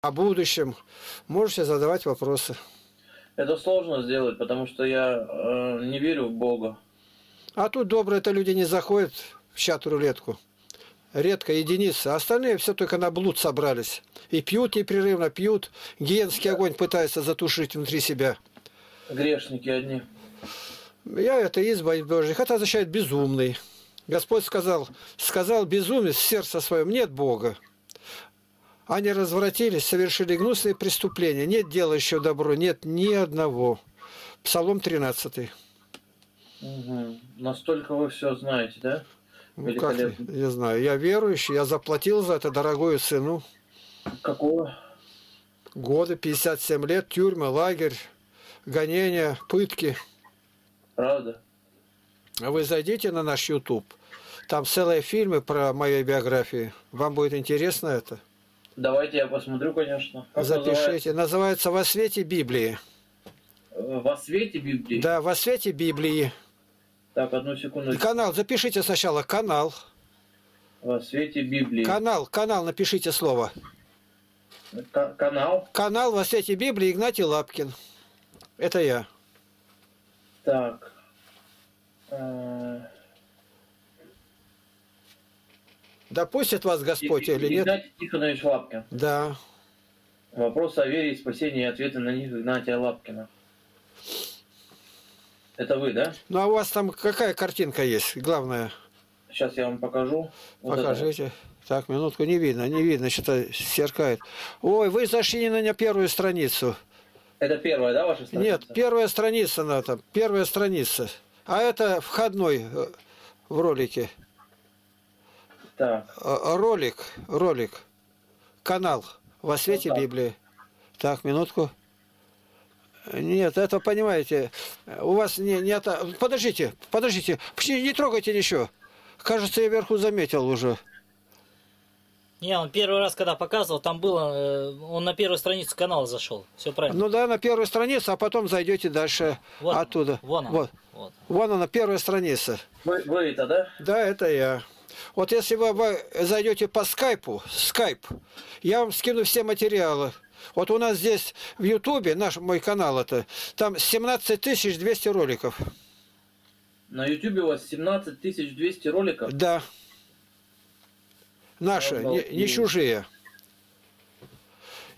о будущем. Можете задавать вопросы. Это сложно сделать, потому что я э, не верю в Бога. А тут добрые-то люди не заходят в чат-рулетку. Редко единицы. Остальные все только на блуд собрались. И пьют непрерывно, пьют. Гиенский огонь пытаются затушить внутри себя. Грешники одни. Я это избавить Божьих. Это означает безумный. Господь сказал, сказал безумец в сердце своем, нет Бога. Они развратились, совершили гнусные преступления. Нет делающего добро, нет ни одного. Псалом 13. Угу. Настолько вы все знаете, да? Ну, как, я знаю. Я верующий, я заплатил за это дорогую цену. Какого? Годы, 57 лет, тюрьма, лагерь, гонения, пытки. Правда? А вы зайдите на наш YouTube. Там целые фильмы про мою биографию. Вам будет интересно это? Давайте я посмотрю, конечно. Как Запишите. Называется? называется «Во свете Библии». Э, «Во свете Библии»? Да, «Во свете Библии». Так, одну секунду. Канал, запишите сначала канал. Во свете Библии. Канал, канал, напишите слово. К канал? Канал во свете Библии Игнатий Лапкин. Это я. Так. Э, Допустит вас Господь и, или нет? Игнатий Тихонович Лапкин. Да. Вопрос о вере и спасении и ответы на них Игнатия Лапкина. Это вы, да? Ну а у вас там какая картинка есть, главное? Сейчас я вам покажу. Вот Покажите. Это. Так, минутку, не видно, не видно, что-то серкает. Ой, вы зашли на первую страницу. Это первая, да, ваша страница? Нет, первая страница на там, первая страница. А это входной э, в ролике. Так. Э, ролик, ролик, канал во свете вот Библии. Так, минутку. Нет, это понимаете, у вас не, не это... Подождите, подождите, не трогайте ничего. Кажется, я вверху заметил уже. Не, он первый раз, когда показывал, там было, э, он на первую страницу канала зашел. Все правильно. Ну да, на первую страницу, а потом зайдете дальше вот, оттуда. Вон он. Вот. Вот. Вон она, первая страница. Вы, вы это, да? Да, это я. Вот если вы зайдете по скайпу, скайп, я вам скину все материалы. Вот у нас здесь в Ютубе, наш мой канал это, там 17 200 роликов. На Ютубе у вас 17 200 роликов? Да. Наши, не, не чужие.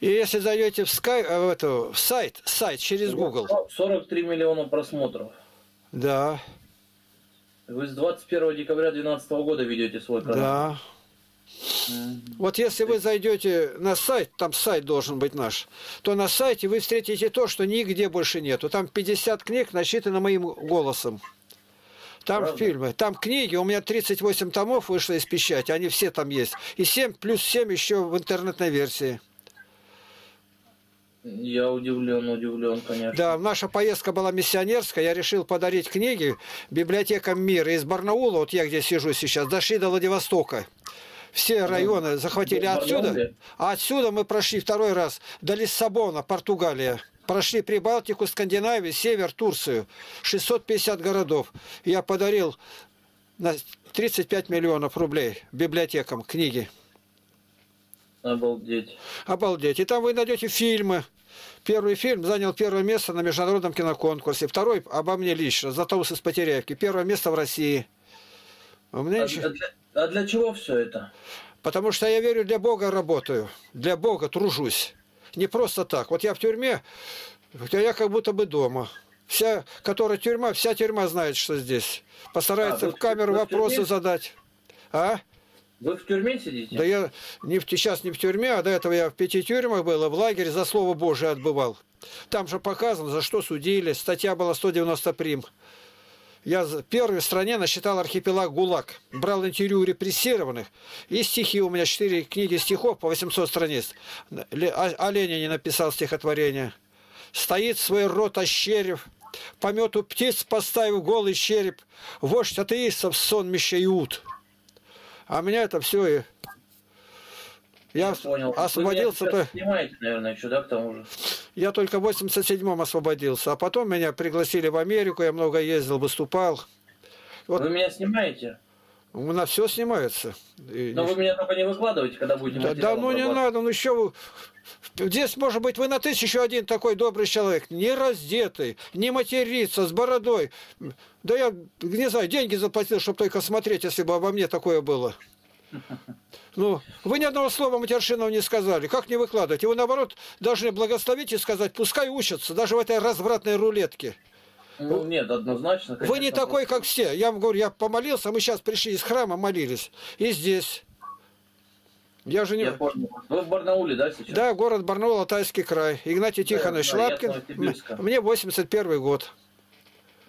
И если зайдете в, скай, в, эту, в сайт, сайт через Google. 43 миллиона просмотров. Да. Вы с 21 декабря 2012 года ведете свой канал? Да. Вот если вы зайдете на сайт, там сайт должен быть наш, то на сайте вы встретите то, что нигде больше нету. Там 50 книг насчитано моим голосом. Там Правда? фильмы, там книги, у меня 38 томов вышло из печати, они все там есть. И 7 плюс 7 еще в интернетной версии. Я удивлен, удивлен, конечно. Да, наша поездка была миссионерская. Я решил подарить книги библиотекам мира. Из Барнаула, вот я где сижу сейчас, дошли до Владивостока. Все районы захватили отсюда. А отсюда мы прошли второй раз до Лиссабона, Португалия. Прошли Прибалтику, Скандинавию, Север, Турцию. 650 городов. Я подарил на 35 миллионов рублей библиотекам книги. Обалдеть. Обалдеть. И там вы найдете фильмы. Первый фильм занял первое место на международном киноконкурсе. Второй обо мне лично. Златоуст из Потеряевки. Первое место в России. У меня а, еще... для, а для чего все это? Потому что я верю, для Бога работаю. Для Бога тружусь. Не просто так. Вот я в тюрьме, я как будто бы дома. Вся, которая тюрьма, вся тюрьма знает, что здесь. Постарается а, в камеру вопросы задать. А? Вы в тюрьме сидите? Да я не в, сейчас не в тюрьме, а до этого я в пяти тюрьмах был, в лагере за Слово Божие отбывал. Там же показано, за что судили. Статья была 190 прим. Я в первой стране насчитал архипелаг ГУЛАГ. Брал интервью репрессированных. И стихи у меня, четыре книги стихов по 800 страниц. О Ленине написал стихотворение. Стоит свой рот ощерев, Помету птиц поставив голый череп, Вождь атеистов сон мещают. А меня это все и... Я, я понял. освободился... Вы то... снимаете, наверное, еще, да, к тому же? Я только в 87-м освободился, а потом меня пригласили в Америку, я много ездил, выступал. Вот. Вы меня снимаете? У нас все снимается. Но вы меня только не выкладываете, когда будете Да, да ну не надо, ну еще Здесь, может быть, вы на тысячу один такой добрый человек, не раздетый, не материться, с бородой. Да я, не знаю, деньги заплатил, чтобы только смотреть, если бы обо мне такое было. Ну, вы ни одного слова матершинного не сказали. Как не выкладывать? Его, наоборот, должны благословить и сказать, пускай учатся, даже в этой развратной рулетке. Ну, нет, однозначно. Вы не конечно, такой, как все. Я вам говорю, я помолился, мы сейчас пришли из храма, молились. И здесь. Я же не... Я. Вы в Барнауле, да, сейчас? Да, город Барнаул, Алтайский край. Игнатий Тихонович да, Лапкин. Мне 81 год.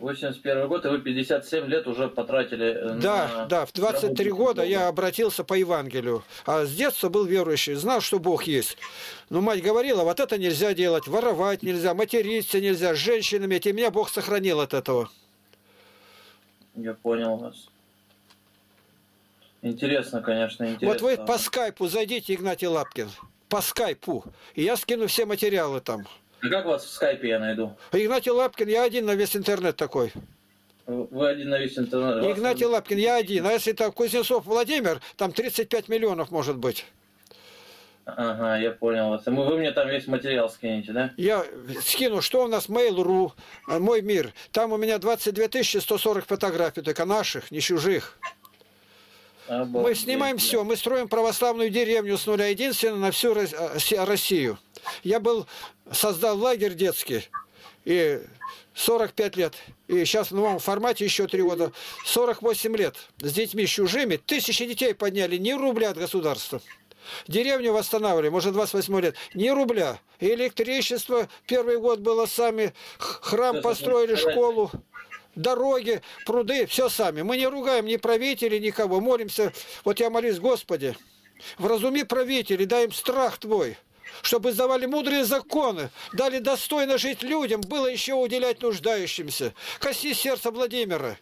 81 год, и вы 57 лет уже потратили э, Да, на... да, в 23 работу года я обратился по Евангелию. А с детства был верующий, знал, что Бог есть. Но мать говорила, вот это нельзя делать, воровать нельзя, материться нельзя, с женщинами. И меня Бог сохранил от этого. Я понял вас. Интересно, конечно, интересно. Вот вы по скайпу зайдите, Игнатий Лапкин. По скайпу. И я скину все материалы там. А как вас в скайпе я найду? Игнатий Лапкин, я один на весь интернет такой. Вы один на весь интернет. Вас- Игнатий Лапкин, я один. А если там Кузнецов Владимир, там 35 миллионов может быть. Ага, я понял вас. Мы- Вы мне там весь материал скинете, да? Я скину, что у нас Mail.ru, э, мой мир. Там у меня 22 140 фотографий, только наших, не чужих. Мы снимаем все, мы строим православную деревню с нуля, единственную на всю э, Россию. Я был, создал лагерь детский, и 45 лет. И сейчас в новом формате еще 3 года. 48 лет. С детьми чужими. Тысячи детей подняли. Ни рубля от государства. Деревню восстанавливали, может, 28 лет. Ни рубля. Электричество первый год было сами. Храм построили, школу. Дороги, пруды, все сами. Мы не ругаем ни правителей, никого. Молимся. Вот я молюсь, Господи, вразуми правителей, дай им страх Твой, чтобы издавали мудрые законы, дали достойно жить людям, было еще уделять нуждающимся. Коснись сердца Владимира,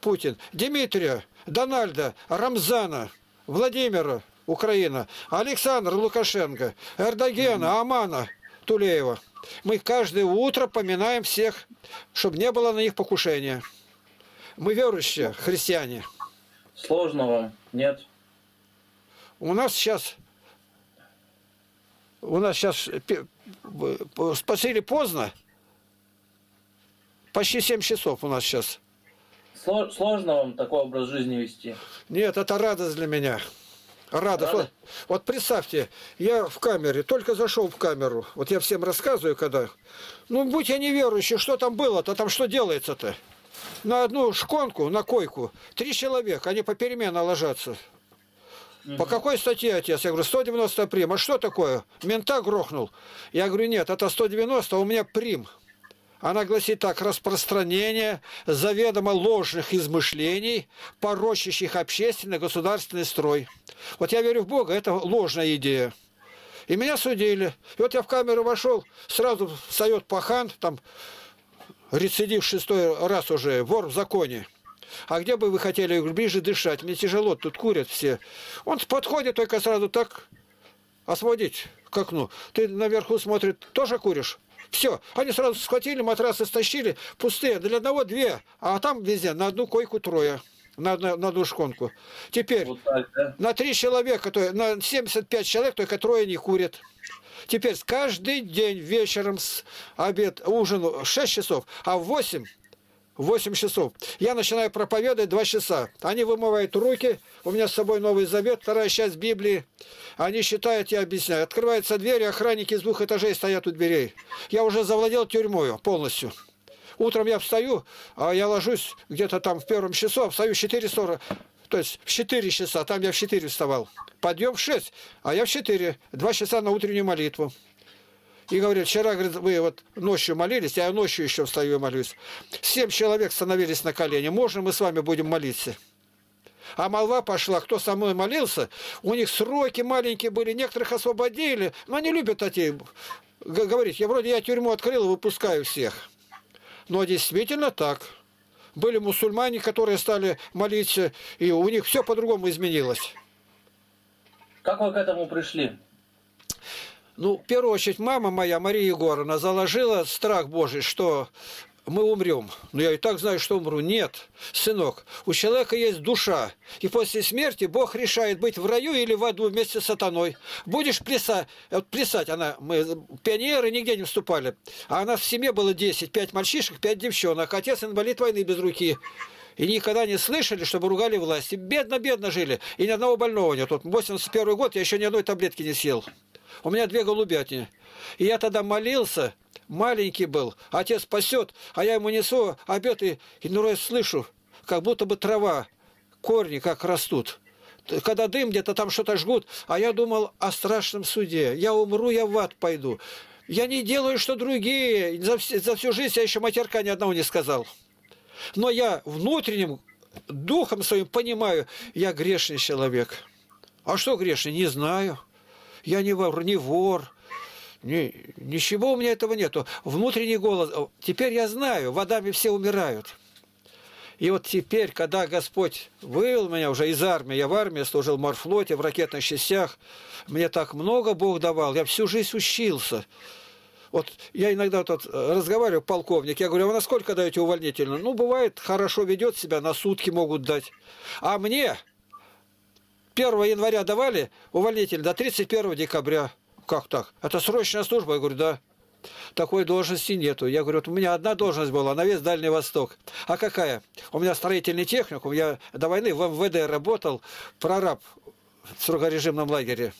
Путин, Дмитрия, Дональда, Рамзана, Владимира, Украина, Александра Лукашенко, Эрдогена, Амана, Тулеева. Мы каждое утро поминаем всех, чтобы не было на них покушения. Мы верующие, христиане. Сложно вам? Нет? У нас сейчас у нас сейчас спасили поздно. Почти 7 часов у нас сейчас. Сло- Сложно вам такой образ жизни вести? Нет, это радость для меня. Радость. Радость? Вот, представьте, я в камере, только зашел в камеру. Вот я всем рассказываю, когда... Ну, будь я неверующий, что там было-то, там что делается-то? На одну шконку, на койку, три человека, они попеременно ложатся. По какой статье, отец? Я говорю, 190 прим. А что такое? Мента грохнул. Я говорю, нет, это 190, а у меня прим. Она гласит так, распространение заведомо ложных измышлений, порочащих общественный государственный строй. Вот я верю в Бога, это ложная идея. И меня судили. И вот я в камеру вошел, сразу встает пахан, там рецидив шестой раз уже, вор в законе. А где бы вы хотели ближе дышать? Мне тяжело, тут курят все. Он подходит только сразу так освободить к окну. Ты наверху смотрит, тоже куришь? Все. Они сразу схватили, матрасы стащили, пустые. Для одного две, а там везде на одну койку трое. На, одну- на одну шконку. Теперь Вот так, да? на три человека, то, на 75 человек только трое не курят. Теперь каждый день вечером с обед, ужин в 6 часов, а в 8 8 часов. Я начинаю проповедовать 2 часа. Они вымывают руки. У меня с собой Новый Завет, вторая часть Библии. Они считают, я объясняю. Открываются двери, охранники с двух этажей стоят у дверей. Я уже завладел тюрьмой полностью. Утром я встаю, а я ложусь где-то там в первом часу, а встаю в 4.40. То есть в 4 часа, там я в 4 вставал. Подъем в 6, а я в 4. Два часа на утреннюю молитву. И говорят, вчера, говорит, вы вот ночью молились, я ночью еще встаю и молюсь. Семь человек становились на колени. Можно мы с вами будем молиться? А молва пошла, кто со мной молился, у них сроки маленькие были, некоторых освободили, но они любят такие говорить, я вроде я тюрьму открыл и выпускаю всех. Но действительно так. Были мусульмане, которые стали молиться, и у них все по-другому изменилось. Как вы к этому пришли? Ну, в первую очередь, мама моя, Мария Егоровна, заложила страх Божий, что мы умрем. Но я и так знаю, что умру. Нет, сынок, у человека есть душа. И после смерти Бог решает быть в раю или в аду вместе с сатаной. Будешь плясать, вот плясать, она, мы пионеры нигде не вступали. А она в семье было 10, 5 мальчишек, 5 девчонок. Отец инвалид войны без руки. И никогда не слышали, чтобы ругали власти. Бедно-бедно жили. И ни одного больного нет. Вот 81 год я еще ни одной таблетки не съел. У меня две голубятни. И я тогда молился, маленький был, отец спасет, а я ему несу обед и, и ну, я слышу, как будто бы трава, корни как растут. Когда дым где-то там что-то жгут, а я думал о страшном суде. Я умру, я в ад пойду. Я не делаю, что другие. За, за всю жизнь я еще матерка ни одного не сказал. Но я внутренним духом своим понимаю, я грешный человек. А что грешный? Не знаю. Я не вор, не вор. Ни, ничего у меня этого нету. Внутренний голос. Теперь я знаю, водами все умирают. И вот теперь, когда Господь вывел меня уже из армии, я в армии служил в морфлоте, в ракетных частях, мне так много Бог давал, я всю жизнь учился. Вот я иногда вот разговариваю, полковник, я говорю, а вы на сколько даете увольнительно? Ну, бывает, хорошо ведет себя, на сутки могут дать. А мне 1 января давали увольнитель до 31 декабря. Как так? Это срочная служба? Я говорю, да. Такой должности нету. Я говорю, вот у меня одна должность была на весь Дальний Восток. А какая? У меня строительный техникум. Я до войны в МВД работал, прораб в строгорежимном лагере.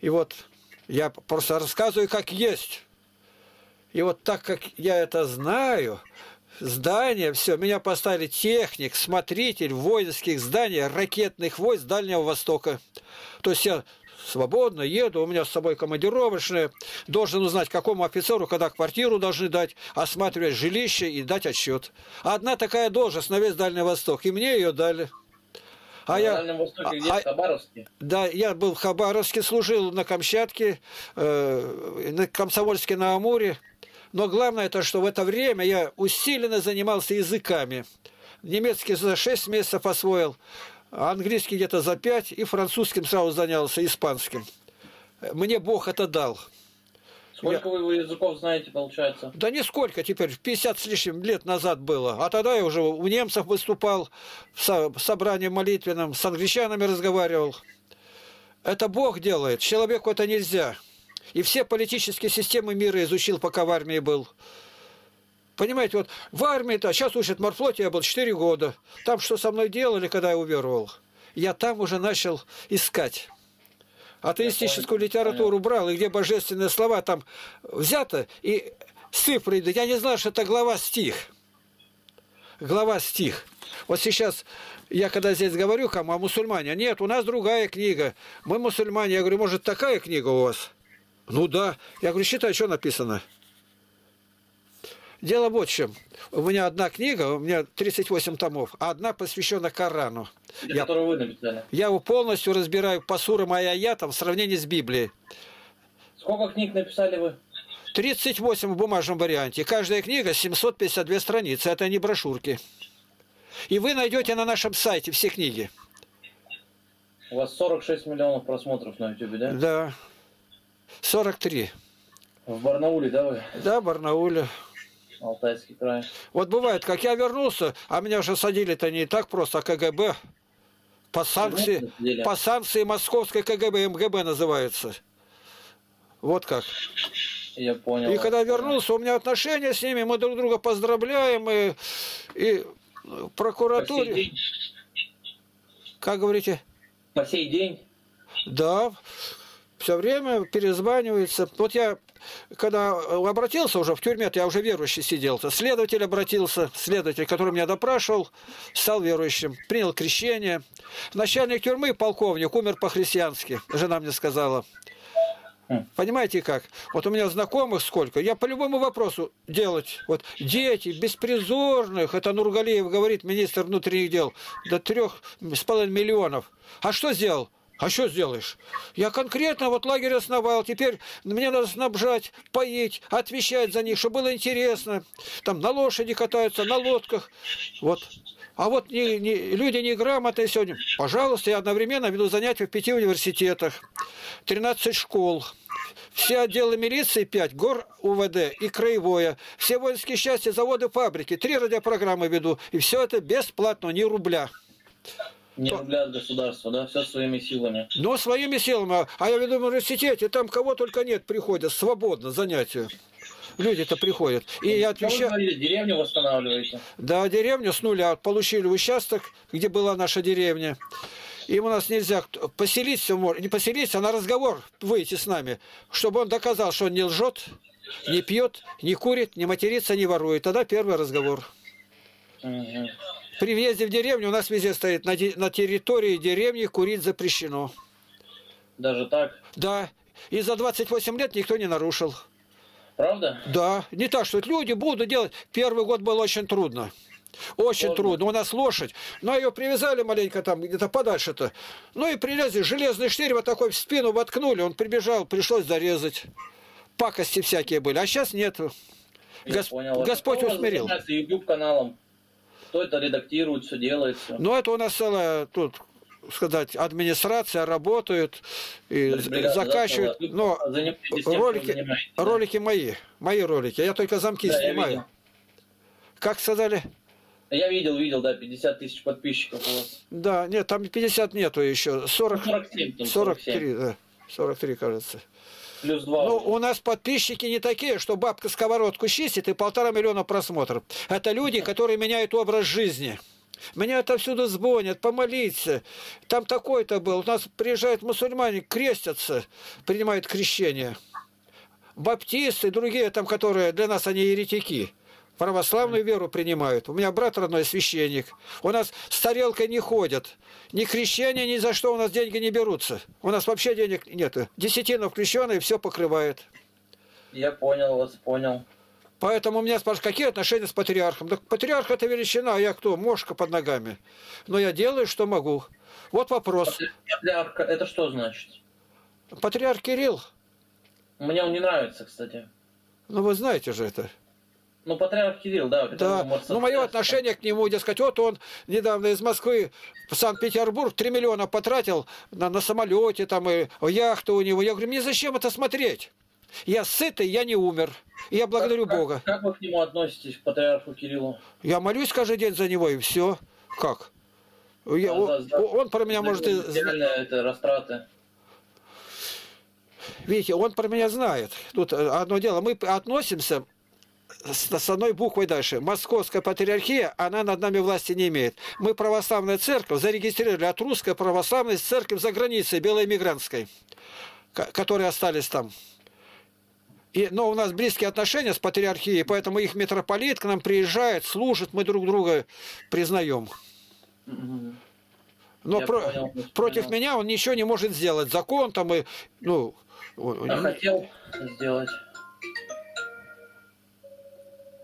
И вот я просто рассказываю, как есть. И вот так как я это знаю, здание, все, меня поставили техник, смотритель воинских зданий, ракетных войск Дальнего Востока. То есть я свободно еду, у меня с собой командировочные, должен узнать, какому офицеру, когда квартиру должны дать, осматривать жилище и дать отчет. Одна такая должность на весь Дальний Восток, и мне ее дали. А на я, Дальнем Востоке, где? А, Хабаровске? Да, я был в Хабаровске, служил на Камчатке, э, на Комсомольске на Амуре. Но главное это, что в это время я усиленно занимался языками. Немецкий за 6 месяцев освоил, английский где-то за 5, и французским сразу занялся, испанским. Мне Бог это дал. Сколько я... вы языков знаете, получается? Да нисколько теперь, 50 с лишним лет назад было. А тогда я уже у немцев выступал, в собрании молитвенном, с англичанами разговаривал. Это Бог делает, человеку это нельзя. И все политические системы мира изучил, пока в армии был. Понимаете, вот в армии-то, сейчас учат морфлоте, я был 4 года. Там что со мной делали, когда я уверовал? Я там уже начал искать. Атеистическую литературу брал, и где божественные слова там взято, и цифры идут. Я не знал, что это глава стих. Глава стих. Вот сейчас я когда здесь говорю кому, а мусульмане, нет, у нас другая книга. Мы мусульмане. Я говорю, может, такая книга у вас? Ну да. Я говорю, считай, что написано. Дело вот в чем. У меня одна книга, у меня 38 томов, а одна посвящена Корану. я, которую вы написали? Я его полностью разбираю по сурам аятам в сравнении с Библией. Сколько книг написали вы? 38 в бумажном варианте. Каждая книга 752 страницы. Это не брошюрки. И вы найдете на нашем сайте все книги. У вас 46 миллионов просмотров на YouTube, да? Да. 43. В Барнауле, да, вы? Да, в Барнауле. Алтайский край. Вот бывает, как я вернулся, а меня уже садили-то не так просто, а КГБ. По санкции, по санкции московской КГБ, МГБ называется. Вот как. Я понял. И когда вернулся, у меня отношения с ними, мы друг друга поздравляем, и, и прокуратуре... Как говорите? По сей день? Да, все время перезванивается. Вот я, когда обратился уже в тюрьме, я уже верующий сидел, -то. следователь обратился, следователь, который меня допрашивал, стал верующим, принял крещение. Начальник тюрьмы, полковник, умер по-христиански, жена мне сказала. Понимаете как? Вот у меня знакомых сколько. Я по любому вопросу делать. Вот дети беспризорных, это Нургалиев говорит, министр внутренних дел, до трех с половиной миллионов. А что сделал? А что сделаешь? Я конкретно вот лагерь основал, теперь мне надо снабжать, поить, отвечать за них, чтобы было интересно. Там на лошади катаются, на лодках. Вот. А вот не, не, люди неграмотные сегодня, пожалуйста, я одновременно веду занятия в пяти университетах, 13 школ, все отделы милиции 5, гор УВД и краевое, все воинские части, заводы, фабрики, три радиопрограммы веду, и все это бесплатно, ни рубля. Не рубля от государства, да? Все своими силами. Но своими силами, а я веду в университете, там кого только нет приходят, свободно занятия. Люди-то приходят. И я вы отвечаю... говорили, деревню восстанавливаете? Да, деревню с нуля. Получили участок, где была наша деревня. Им у нас нельзя поселиться, не поселиться, а на разговор выйти с нами, чтобы он доказал, что он не лжет, не пьет, не курит, не матерится, не ворует. Тогда первый разговор. Мгм. При въезде в деревню у нас везде стоит, на, на территории деревни курить запрещено. Даже так? Да, и за 28 лет никто не нарушил. Правда? Да, не так, что люди будут делать. Первый год было очень трудно. Очень Сложно. трудно. У нас лошадь, но ее привязали маленько там, где-то подальше-то. Ну и прилезли, железный штырь вот такой в спину воткнули, он прибежал, пришлось зарезать. Пакости всякие были, а сейчас нету. Я Гос- понял. А Господь усмирил. YouTube каналом? Кто это редактирует, все делает, все? Но это у нас целая тут сказать, администрация работает, и Бригада, закачивают. да, вы Но занимаетесь тем, ролики, да? ролики мои, мои ролики. Я только замки Да, снимаю. Как сказали? Я видел, видел, да, 50 тысяч подписчиков у вас. Да, нет, там 50 нету еще. 40, Ну, 47, там 43, 47. да. 43, кажется. Плюс 2. Ну, у нас подписчики не такие, что бабка сковородку чистит и полтора миллиона просмотров. Это люди, которые меняют образ жизни. Меня отовсюду звонят, помолиться. Там такой-то был. У нас приезжают мусульмане, крестятся, принимают крещение. Баптисты, другие там, которые для нас они еретики. Православную веру принимают. У меня брат родной священник. У нас с тарелкой не ходят. Ни крещения, ни за что у нас деньги не берутся. У нас вообще денег нет. Десятина включена и все покрывает. Я понял вас, понял. Поэтому у меня спрашивают, какие отношения с патриархом? Так патриарх это величина, а я кто? Мошка под ногами. Но я делаю, что могу. Вот вопрос. Патриарх, это что значит? Патриарх Кирилл, Мне он не нравится, кстати. ну вы знаете же это. Ну, патриарх Кирилл, да. Да, ну мое отношение к нему, дескать, вот он недавно из Москвы в Санкт-Петербург 3 миллиона потратил на, на самолете, там и яхту у него. Я говорю, мне зачем это смотреть? Я сытый, я не умер. И я благодарю Как- Бога. Как вы к нему относитесь, к патриарху Кириллу? Я молюсь каждый день за него, и все. Как? Я- А он, за- он про меня За может и... Реально это растраты. Видите, он про меня знает. Тут э, одно дело, мы относимся с, с одной буквой дальше. Московская патриархия, она над нами власти не имеет. Мы православная церковь зарегистрировали от русской православной церковь за границей, белоэмигрантской, ко- которые остались там. И, но у нас близкие отношения с патриархией, поэтому их митрополит к нам приезжает, служит, мы друг друга признаем. Но Я про- понял, против понял. меня он ничего не может сделать. Закон там и, ну, он- А хотел сделать?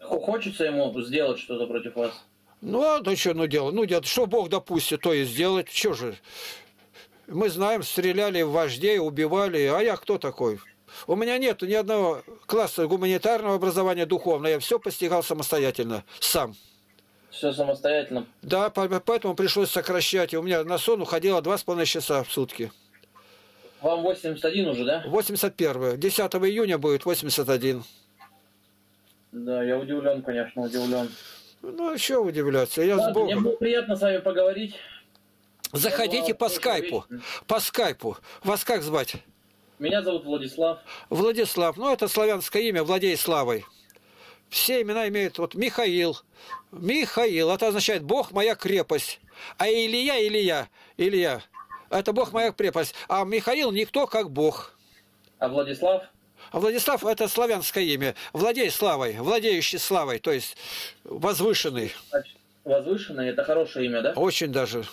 Хо- Хочется ему сделать что-то против вас? Ну, а да что, ну делать? Ну, что Бог допустит, то и сделать. Что же? Мы знаем, стреляли в вождей, убивали. А я кто такой? У меня нет ни одного класса гуманитарного образования духовного. Я все постигал самостоятельно, сам. Все самостоятельно. Да, по- поэтому пришлось сокращать. И у меня на сон уходило два с половиной часа в сутки. Вам 81 уже, да? 81. 10 июня будет 81. Да, я удивлен, конечно, удивлен. Ну, еще удивляться. Я с Ладно, мне Богом. было приятно с вами поговорить. Заходите Я по скайпу. вечен. По скайпу. Вас как звать? Меня зовут Владислав. Владислав, ну это славянское имя, владей славой. Все имена имеют, вот Михаил. Михаил, это означает Бог моя крепость. А Илья, Илья, Илья, это Бог моя крепость. А Михаил никто как Бог. А Владислав? А Владислав это славянское имя. Владей славой, владеющий славой, то есть возвышенный. Возвышенный, это хорошее имя, да? Очень даже.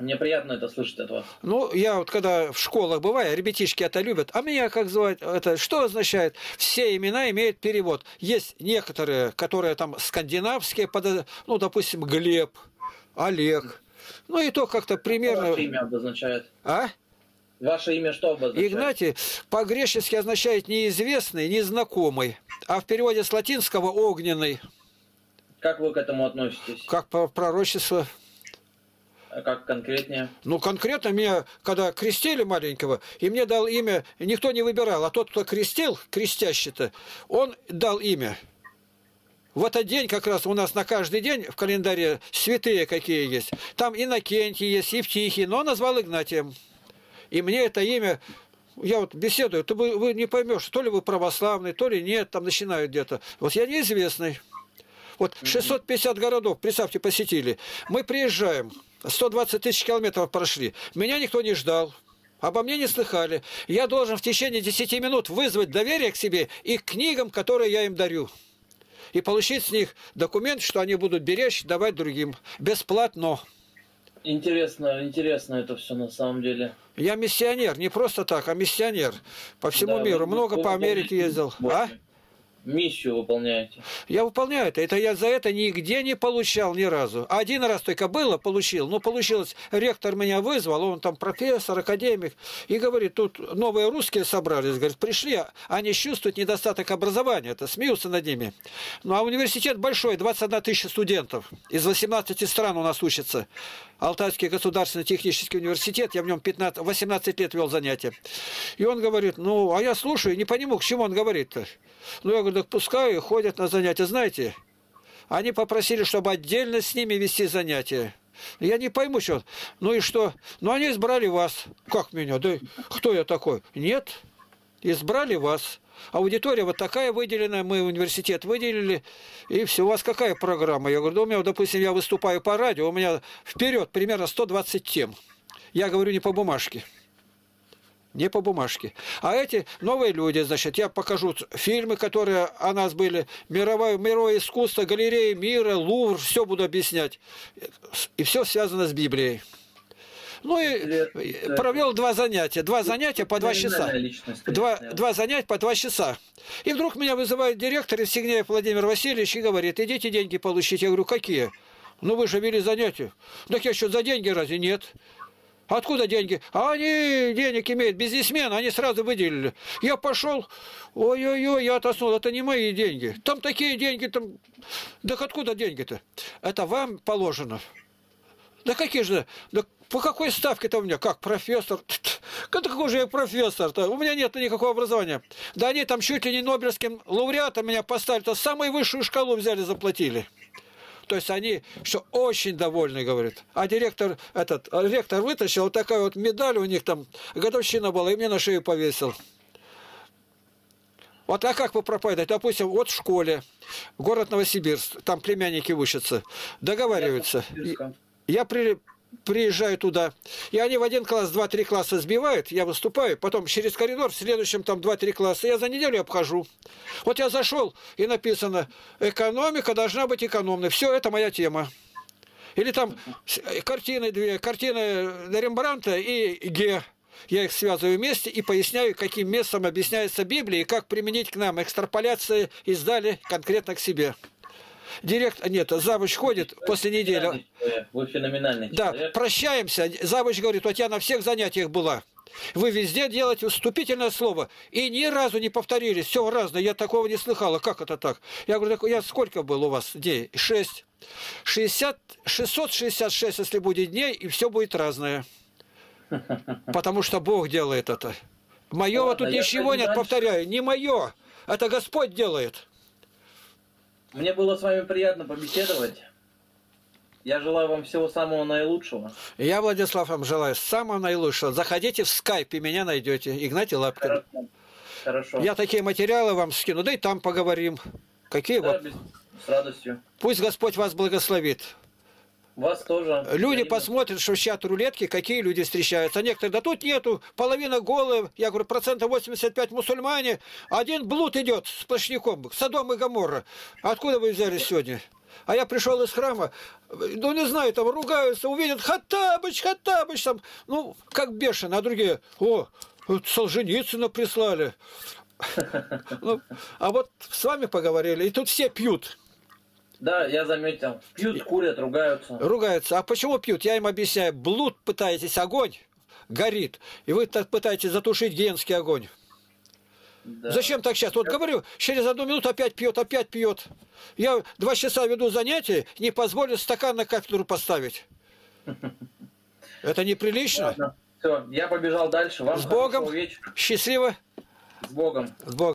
Мне приятно это слышать от вас. Ну, я вот когда в школах бываю, ребятишки это любят. А меня как звать? Это что означает? Все имена имеют перевод. Есть некоторые, которые там скандинавские, ну, допустим, Глеб, Олег. Ну, и то как-то примерно... Ваше имя обозначает. А? Ваше имя что обозначает? Игнатий по-гречески означает неизвестный, незнакомый. А в переводе с латинского огненный. Как вы к этому относитесь? Как по пророчество. А как конкретнее? Ну, конкретно меня, когда крестили маленького, и мне дал имя, никто не выбирал, а тот, кто крестил, крестящий-то, он дал имя. В этот день как раз у нас на каждый день в календаре святые какие есть. Там Иннокентий есть, Евтихий, но он назвал Игнатием. И мне это имя, я вот беседую, то вы, вы не поймешь, то ли вы православный, то ли нет, там начинают где-то. Вот я неизвестный. Вот 650 городов, представьте, посетили. Мы приезжаем, 120 тысяч километров прошли. Меня никто не ждал. Обо мне не слыхали. Я должен в течение 10 минут вызвать доверие к себе и к книгам, которые я им дарю. И получить с них документ, что они будут беречь, давать другим. Бесплатно. Интересно, интересно это все на самом деле. Я миссионер, не просто так, а миссионер. По всему Да, миру. вы- Много вы по Америке ездил. А? Божью Миссию выполняете. Я выполняю это. Это я за это нигде не получал ни разу. Один раз только было, получил. Но получилось, ректор меня вызвал, он там профессор, академик, и говорит, тут новые русские собрались, говорит, пришли, они чувствуют недостаток образования, это смеются над ними. Ну а университет большой, 21 тысяча студентов, из 18 стран у нас учатся. Алтайский государственный технический университет, я в нем 15, 18 лет вел занятия. И он говорит, ну, а я слушаю, не понимаю, к чему он говорит-то. Ну, я говорю, так пускай ходят на занятия. Знаете, они попросили, чтобы отдельно с ними вести занятия. Я не пойму, что. Ну и что? Ну, они избрали вас. Как меня? Да кто я такой? Нет. Избрали вас. Аудитория вот такая выделенная, мы университет выделили, и все, у вас какая программа? Я говорю, да у меня, допустим, я выступаю по радио, у меня вперед примерно 120 тем. Я говорю не по бумажке. Не по бумажке. А эти новые люди, значит, я покажу фильмы, которые о нас были, мировое, мировое искусство, галереи мира, Лувр, все буду объяснять. И все связано с Библией. Ну и Интересно. провел два занятия. Два занятия по два часа. Личность, Два, два занятия по два часа. И вдруг меня вызывает директор из Сигнеев Владимир Васильевич и говорит, идите деньги получить. Я говорю, какие? Ну вы же вели занятия. Так я что, за деньги разве нет? Откуда деньги? А они денег имеют, бизнесмены, они сразу выделили. Я пошел, ой-ой-ой, я отоснул, это не мои деньги. Там такие деньги, там... Так откуда деньги-то? Это вам положено. Да какие же? Да по какой ставке-то у меня? Как профессор? Да какой же я профессор-то? У меня нет никакого образования. Да они там чуть ли не Нобелевским лауреатом меня поставили, то самую высшую шкалу взяли, заплатили. То есть они, что очень довольны, говорят. А директор, этот, а ректор вытащил, вот такая вот медаль у них там, годовщина была, и мне на шею повесил. Вот а как вы проповедуете? Допустим, вот в школе, город Новосибирск, там племянники учатся, договариваются. Я при, приезжаю туда, и они в один класс, два-три класса сбивают, я выступаю, потом через коридор, в следующем там два-три класса, я за неделю обхожу. Вот я зашел, и написано, экономика должна быть экономной. Все, это моя тема. Или там э, картины две, картины Рембранта и Ге. Я их связываю вместе и поясняю, каким местом объясняется Библия и как применить к нам. Экстраполяция издали конкретно к себе. Директор, нет, завуч ходит после недели. Вы феноменальный Да, человек. прощаемся. Завуч говорит, вот я на всех занятиях была. Вы везде делаете вступительное слово. И ни разу не повторились. Все разное. Я такого не слыхала. Как это так? Я говорю, так я сколько был у вас дней? Шесть. 60, 666, если будет дней, и все будет разное. Потому что Бог делает это. Моего Ладно, тут ничего нет, повторяю. Не мое. Это Господь делает. Мне было с вами приятно побеседовать. Я желаю вам всего самого наилучшего. Я, Владислав, вам желаю самого наилучшего. Заходите в скайп и меня найдете. Игнатий Лапкин. Хорошо. Хорошо. Я такие материалы вам скину, да и там поговорим. Какие Да, вот. без- С радостью. Пусть Господь вас благословит. Вас тоже. Люди посмотрят, что в чат рулетки, какие люди встречаются. А некоторые, да тут нету, половина голые. Я говорю, процентов 85 мусульмане. Один блуд идет сплошняком. Содом и Гаморра. Откуда вы взялись сегодня? А я пришел из храма, ну не знаю, там ругаются, увидят Хаттабыч, Хаттабыч, там, ну, как бешено, а другие, о, вот Солженицына прислали. Ну, а вот с вами поговорили, и тут все пьют. Да, я заметил. Пьют, курят, ругаются. ругаются. А почему пьют? Я им объясняю. Блуд пытаетесь, огонь горит. И вы так пытаетесь затушить генский огонь. Да. Зачем так часто? Вот говорю, через одну минуту опять пьет, опять пьет. Я два часа веду занятия, не позволю стакан на кафедру поставить. Это неприлично. Ладно. Все, я побежал дальше. Вам С Богом. Счастливо. С Богом. С Богом.